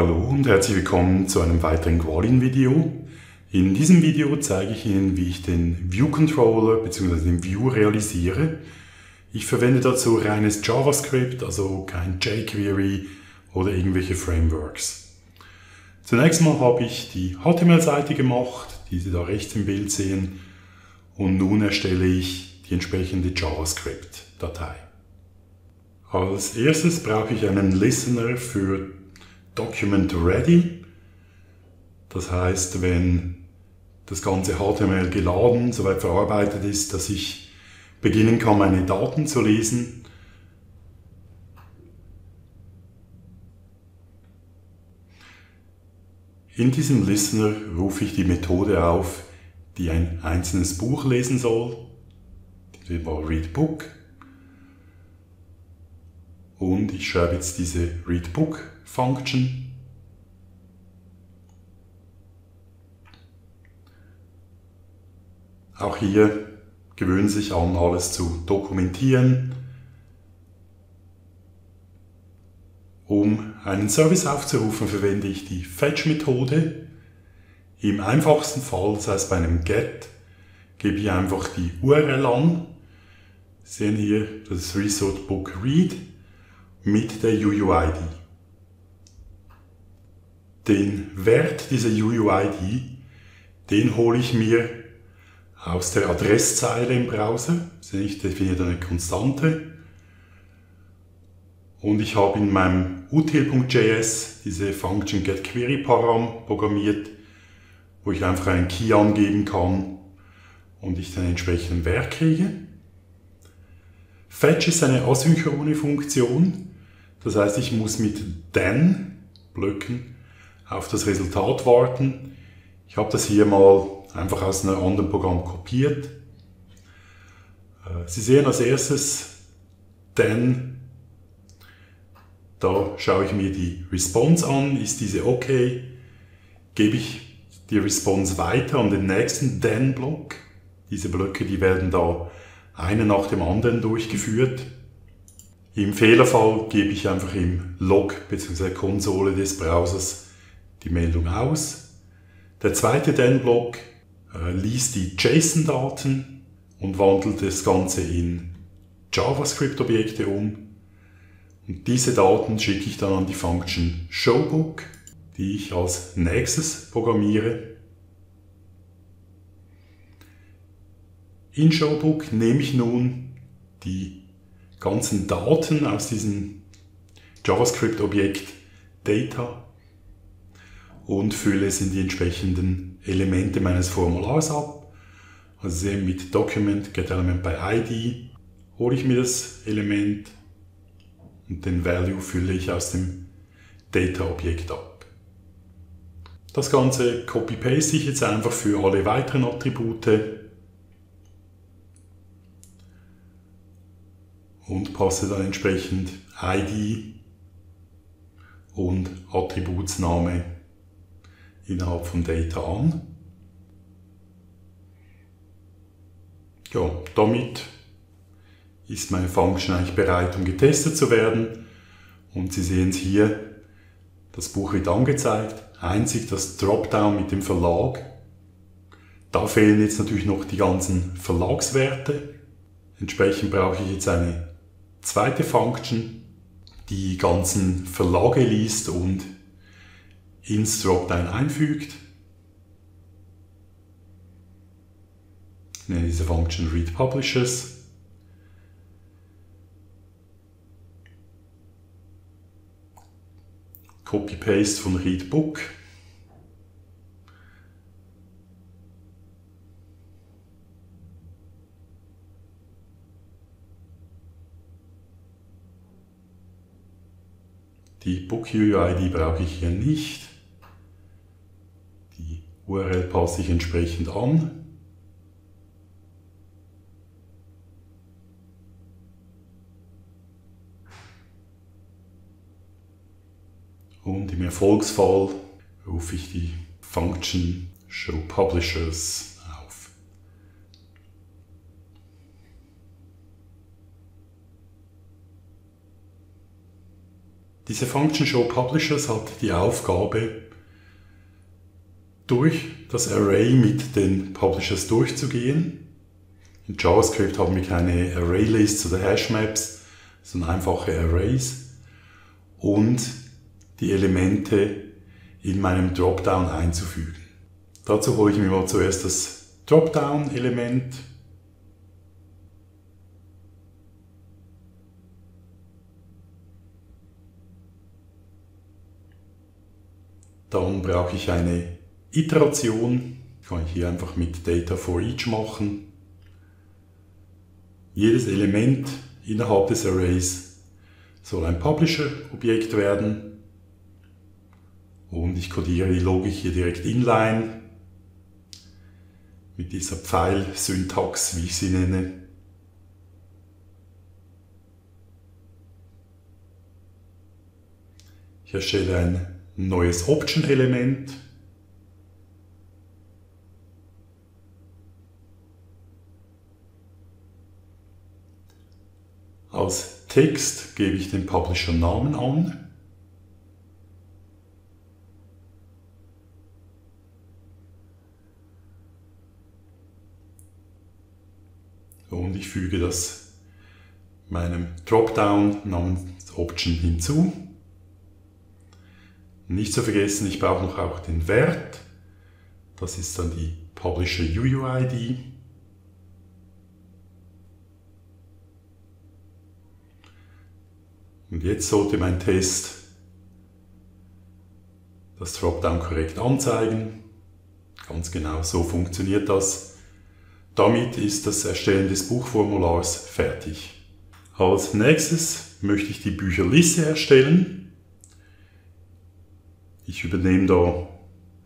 Hallo und herzlich willkommen zu einem weiteren Qualin-Video. In diesem Video zeige ich Ihnen, wie ich den View Controller bzw. den View realisiere. Ich verwende dazu reines JavaScript, also kein jQuery oder irgendwelche Frameworks. Zunächst mal habe ich die HTML-Seite gemacht, die Sie da rechts im Bild sehen, und nun erstelle ich die entsprechende JavaScript-Datei. Als erstes brauche ich einen Listener für Document Ready. Das heißt, wenn das ganze HTML geladen, soweit verarbeitet ist, dass ich beginnen kann, meine Daten zu lesen. In diesem Listener rufe ich die Methode auf, die ein einzelnes Buch lesen soll. Die war ReadBook. Und ich schreibe jetzt diese ReadBook Function. Auch hier gewöhnen sich an, alles zu dokumentieren. Um einen Service aufzurufen, verwende ich die Fetch-Methode. Im einfachsten Fall, das heißt bei einem Get, gebe ich einfach die URL an. Sie sehen hier das Resort Book Read mit der UUID. Den Wert dieser UUID, den hole ich mir aus der Adresszeile im Browser. Ich definiere eine Konstante. Und ich habe in meinem util.js diese Function getQueryParam programmiert, wo ich einfach einen Key angeben kann und ich den entsprechenden Wert kriege. Fetch ist eine asynchrone Funktion. Das heißt, ich muss mit then Blöcken auf das Resultat warten. Ich habe das hier mal einfach aus einem anderen Programm kopiert. Äh, Sie sehen als erstes then, da schaue ich mir die Response an, ist diese okay, gebe ich die Response weiter an den nächsten then-Block. Diese Blöcke, die werden da eine nach dem anderen durchgeführt. Im Fehlerfall gebe ich einfach im Log bzw. Konsole des Browsers die Meldung aus. Der zweite then-Block äh, liest die JSON-Daten und wandelt das Ganze in JavaScript-Objekte um. Und diese Daten schicke ich dann an die Function showBook, die ich als nächstes programmiere. In showBook nehme ich nun die ganzen Daten aus diesem JavaScript-Objekt Data und fülle es in die entsprechenden Elemente meines Formulars ab. Also mit Document GetElement by ID hole ich mir das Element und den Value fülle ich aus dem Data-Objekt ab. Das Ganze copy-paste ich jetzt einfach für alle weiteren Attribute und passe dann entsprechend ID und Attributsname innerhalb von Data an. Ja, damit ist meine Function eigentlich bereit, um getestet zu werden. Und Sie sehen es hier, das Buch wird angezeigt, einzig das Dropdown mit dem Verlag. Da fehlen jetzt natürlich noch die ganzen Verlagswerte. Entsprechend brauche ich jetzt eine zweite Function, die ganzen Verlage liest und ins Dropdown einfügt. Nenne diese Function read publishers. Copy-Paste von read book. Die Book-UUID brauche ich hier nicht. URL passe ich entsprechend an. Und im Erfolgsfall rufe ich die Function Show Publishers auf. Diese Function Show Publishers hat die Aufgabe, durch das Array mit den Publishers durchzugehen. In JavaScript haben wir keine Array-Lists oder Hashmaps, sondern einfache Arrays und die Elemente in meinem Dropdown einzufügen. Dazu hole ich mir mal zuerst das Dropdown-Element Dann brauche ich eine Iteration. Kann ich hier einfach mit Data for each machen. Jedes Element innerhalb des Arrays soll ein Publisher-Objekt werden. Und ich codiere die Logik hier direkt inline mit dieser Pfeil-Syntax, wie ich sie nenne. Ich erstelle ein neues Option-Element. Als Text gebe ich den Publisher-Namen an. Und ich füge das meinem Dropdown namens Option hinzu. Nicht zu vergessen, ich brauche noch auch den Wert. Das ist dann die Publisher UUID. Und jetzt sollte mein Test das Dropdown korrekt anzeigen. Ganz genau so funktioniert das. Damit ist das Erstellen des Buchformulars fertig. Als nächstes möchte ich die Bücherliste erstellen. Ich übernehme da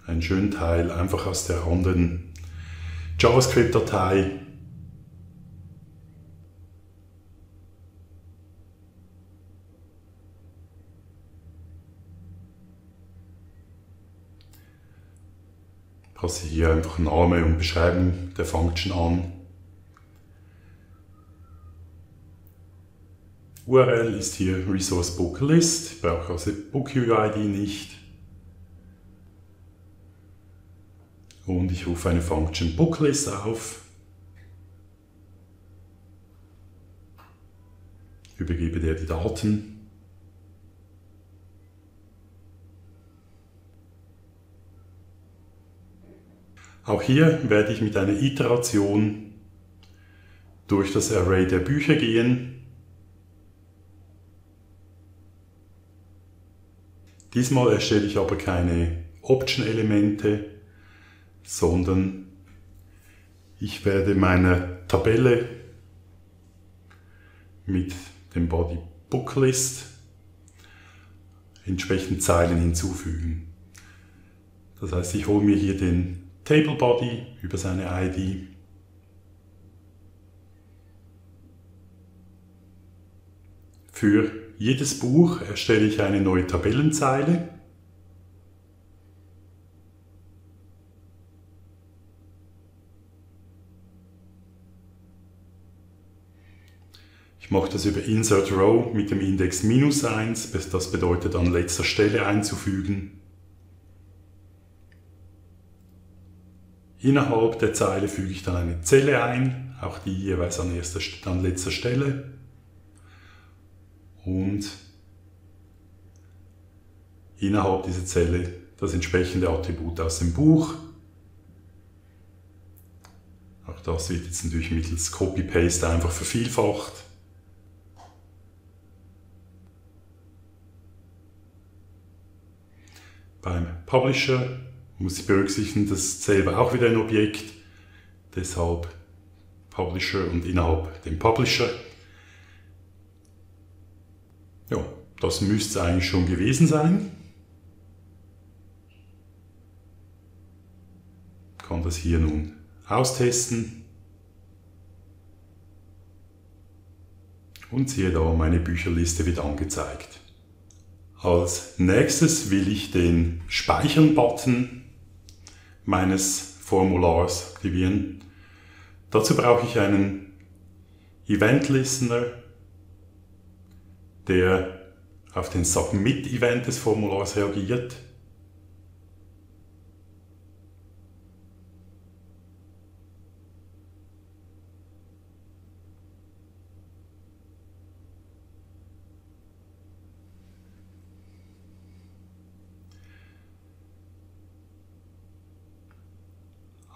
einen schönen Teil einfach aus der anderen JavaScript-Datei. Passe hier einfach Name und Beschreibung der Function an. URL ist hier Resource Book List, ich brauche also Book UID nicht. und ich rufe eine Function Booklist auf, übergebe der die Daten. Auch hier werde ich mit einer Iteration durch das Array der Bücher gehen. Diesmal erstelle ich aber keine Option-Elemente, sondern ich werde meine Tabelle mit dem Body Booklist entsprechend Zeilen hinzufügen. Das heißt, ich hole mir hier den Table Body über seine ID. Für jedes Buch erstelle ich eine neue Tabellenzeile mache das über Insert Row mit dem Index minus 1, das bedeutet an letzter Stelle einzufügen. Innerhalb der Zeile füge ich dann eine Zelle ein, auch die jeweils an, erster, an letzter Stelle. Und innerhalb dieser Zelle das entsprechende Attribut aus dem Buch. Auch das wird jetzt natürlich mittels Copy-Paste einfach vervielfacht. Beim Publisher muss ich berücksichtigen, dass selber auch wieder ein Objekt, deshalb Publisher und innerhalb dem Publisher. Ja, das müsste eigentlich schon gewesen sein. Kann das hier nun austesten und sehe da, meine Bücherliste wird angezeigt. Als nächstes will ich den Speichern-Button meines Formulars aktivieren. Dazu brauche ich einen Event Listener, der auf den Submit-Event des Formulars reagiert.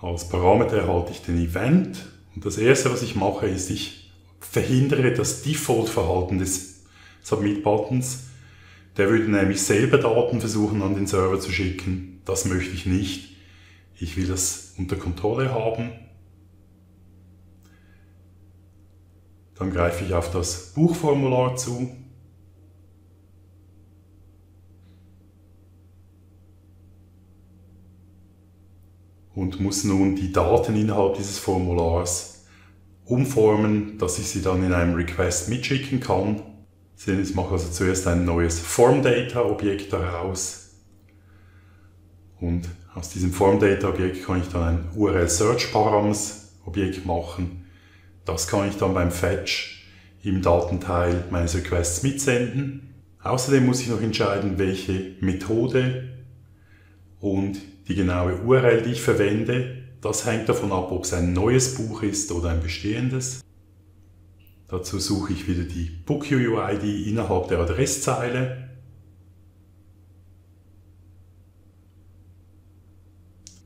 Als Parameter erhalte ich den Event und das erste, was ich mache, ist, ich verhindere das Default-Verhalten des Submit-Buttons. Der würde nämlich selber Daten versuchen an den Server zu schicken. Das möchte ich nicht. Ich will das unter Kontrolle haben. Dann greife ich auf das Buchformular zu und muss nun die Daten innerhalb dieses Formulars umformen, dass ich sie dann in einem Request mitschicken kann. Ich mache also zuerst ein neues FormData-Objekt daraus und aus diesem FormData-Objekt kann ich dann ein URL-Search-Params-Objekt machen. Das kann ich dann beim Fetch im Datenteil meines Requests mitsenden. Außerdem muss ich noch entscheiden, welche Methode und die genaue URL, die ich verwende, das hängt davon ab, ob es ein neues Buch ist oder ein bestehendes. Dazu suche ich wieder die BookUID innerhalb der Adresszeile.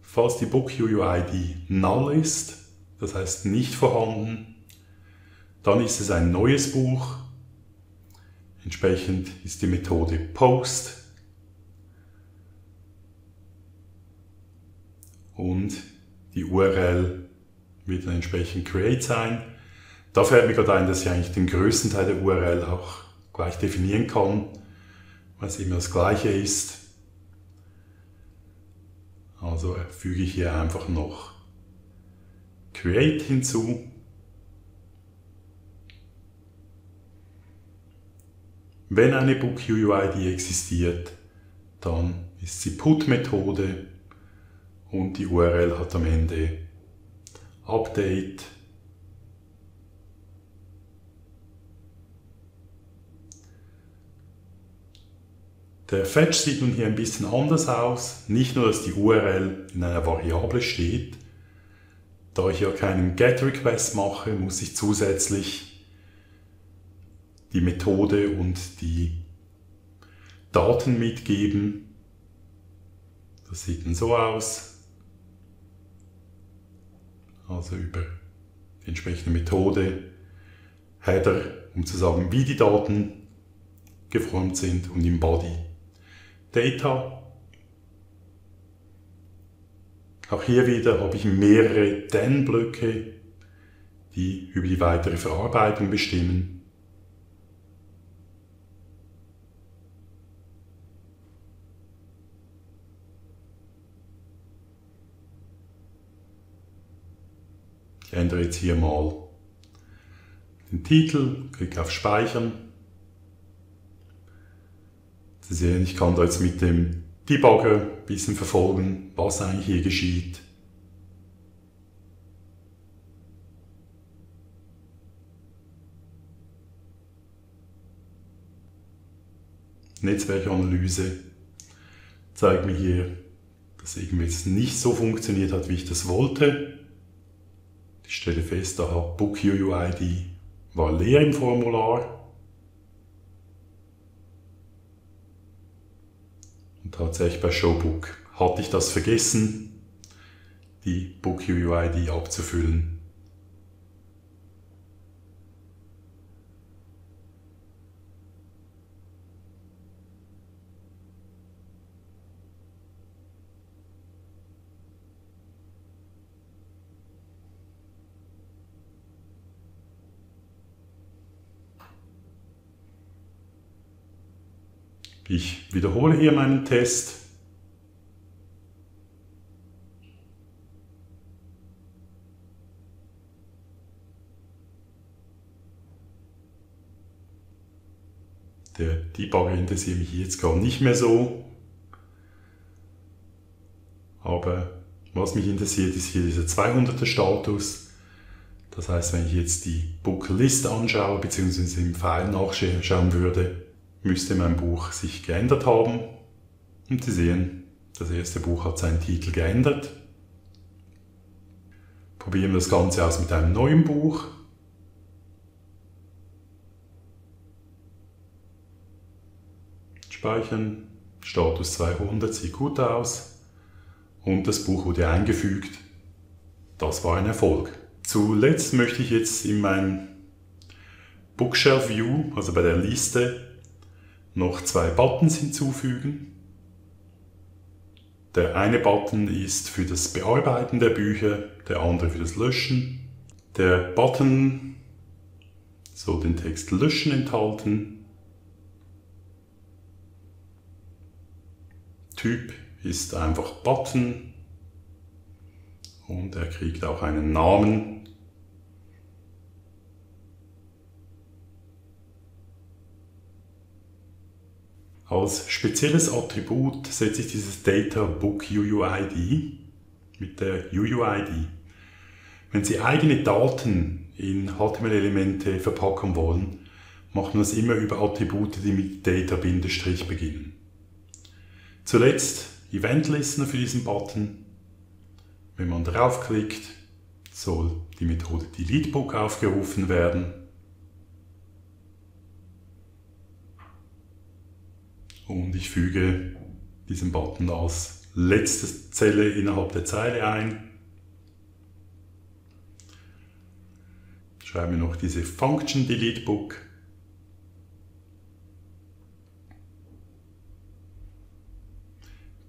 Falls die BookUID null ist, das heißt nicht vorhanden, dann ist es ein neues Buch. Entsprechend ist die Methode POST und die URL wird dann entsprechend create sein. Da fällt mir gerade ein, dass ich eigentlich den größten Teil der URL auch gleich definieren kann, weil es immer das gleiche ist. Also füge ich hier einfach noch create hinzu. Wenn eine BookUID existiert, dann ist sie Put-Methode und die URL hat am Ende Update. Der Fetch sieht nun hier ein bisschen anders aus. Nicht nur, dass die URL in einer Variable steht. Da ich ja keinen GET-Request mache, muss ich zusätzlich die Methode und die Daten mitgeben. Das sieht dann so aus also über die entsprechende Methode, Header, um zu sagen, wie die Daten geformt sind und im Body Data. Auch hier wieder habe ich mehrere Then-Blöcke, die über die weitere Verarbeitung bestimmen. Ich ändere jetzt hier mal den Titel, klicke auf Speichern. Sie sehen, ich kann da jetzt mit dem Debugger ein bisschen verfolgen, was eigentlich hier geschieht. Netzwerkanalyse zeigt mir hier, dass irgendwie jetzt nicht so funktioniert hat, wie ich das wollte. Ich stelle fest, der BookUID war leer im Formular. Und tatsächlich bei Showbook hatte ich das vergessen, die BookUID abzufüllen. Ich wiederhole hier meinen Test. Der Debugger interessiert mich jetzt gar nicht mehr so. Aber was mich interessiert, ist hier dieser 200er Status. Das heißt, wenn ich jetzt die Booklist anschaue, beziehungsweise im File nachschauen würde, müsste mein Buch sich geändert haben. Und Sie sehen, das erste Buch hat seinen Titel geändert. Probieren wir das Ganze aus mit einem neuen Buch. Speichern. Status 200 sieht gut aus. Und das Buch wurde eingefügt. Das war ein Erfolg. Zuletzt möchte ich jetzt in mein Bookshelf View, also bei der Liste, noch zwei Buttons hinzufügen. Der eine Button ist für das Bearbeiten der Bücher, der andere für das Löschen. Der Button soll den Text Löschen enthalten. Typ ist einfach Button und er kriegt auch einen Namen. Als spezielles Attribut setze ich dieses Data Book UUID mit der UUID. Wenn Sie eigene Daten in HTML-Elemente verpacken wollen, macht man das immer über Attribute, die mit Data- beginnen. Zuletzt Event Listener für diesen Button. Wenn man draufklickt, soll die Methode DeleteBook aufgerufen werden. Und ich füge diesen Button als letzte Zelle innerhalb der Zeile ein. Schreibe noch diese Function Delete Book.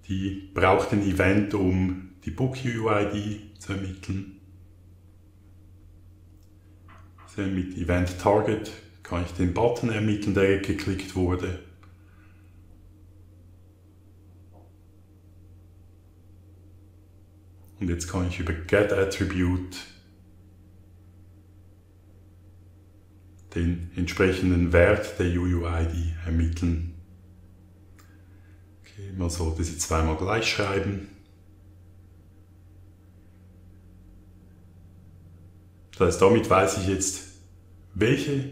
Die braucht ein Event, um die Book UID zu ermitteln. Mit Event Target kann ich den Button ermitteln, der geklickt wurde. Und jetzt kann ich über getAttribute den entsprechenden Wert der UUID ermitteln. Okay, man sollte sie zweimal gleich schreiben. Das heißt, damit weiß ich jetzt, welche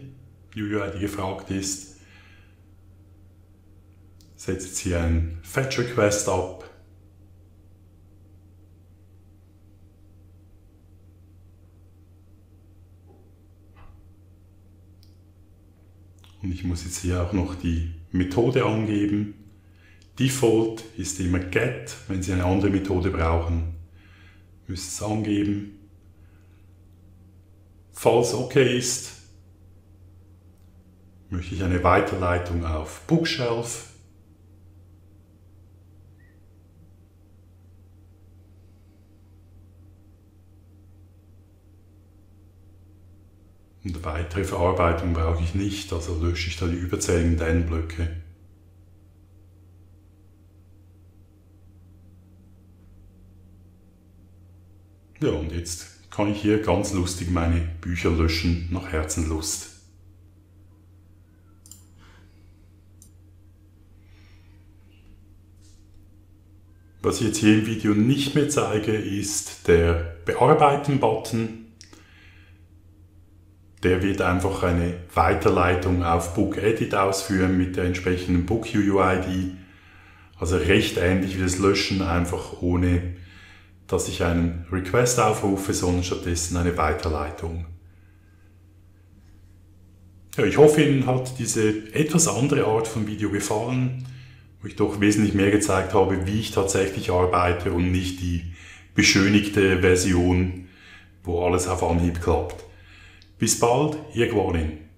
UUID gefragt ist. Setze jetzt hier einen Fetch Request ab Und ich muss jetzt hier auch noch die Methode angeben. Default ist immer get. Wenn Sie eine andere Methode brauchen, müssen Sie es angeben. Falls okay ist, möchte ich eine Weiterleitung auf Bookshelf Und weitere Verarbeitung brauche ich nicht, also lösche ich da die überzähligen Den-Blöcke. Ja, und jetzt kann ich hier ganz lustig meine Bücher löschen nach Herzenlust. Was ich jetzt hier im Video nicht mehr zeige, ist der Bearbeiten-Button. Der wird einfach eine Weiterleitung auf Book Edit ausführen mit der entsprechenden Book UUID. Also recht ähnlich wie das Löschen, einfach ohne, dass ich einen Request aufrufe, sondern stattdessen eine Weiterleitung. Ja, ich hoffe, Ihnen hat diese etwas andere Art von Video gefallen, wo ich doch wesentlich mehr gezeigt habe, wie ich tatsächlich arbeite und nicht die beschönigte Version, wo alles auf Anhieb klappt. Bis bald, ihr Gwarin.